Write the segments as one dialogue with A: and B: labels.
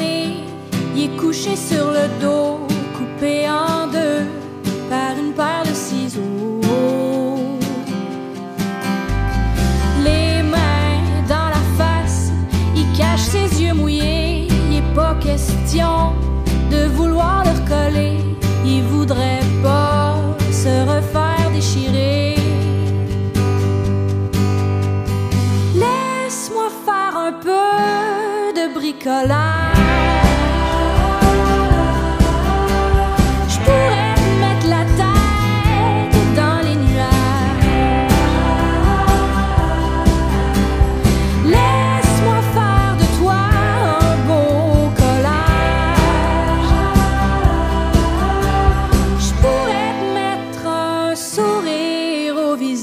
A: il est couché sur le dos, coupé en deux par une paire de ciseaux. Les mains dans la face, il cache ses yeux mouillés, il est pas question de vouloir le recoller, il voudrait pas se refaire déchirer. Laisse-moi faire un peu de bricolage.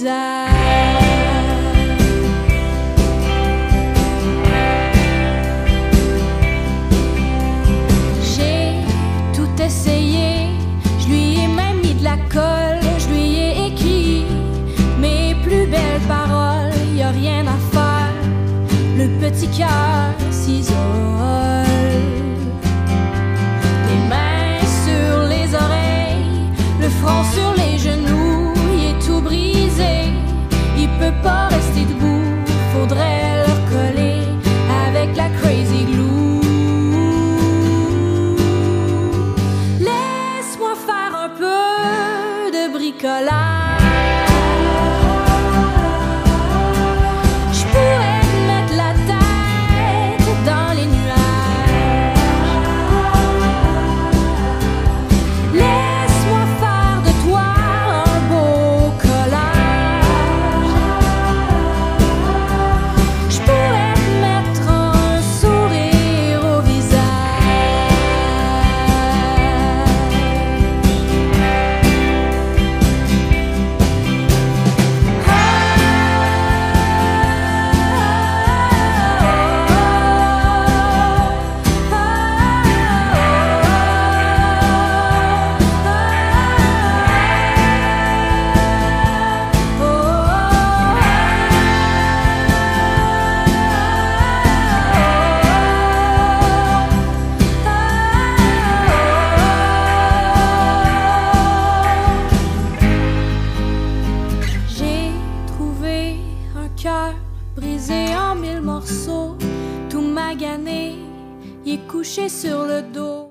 A: J'ai tout essayé, je lui ai même mis de la colle, je lui ai écrit mes plus belles paroles. Y'a rien à faire, le petit cœur s'isole. en mille morceaux, tout magané, il est couché sur le dos.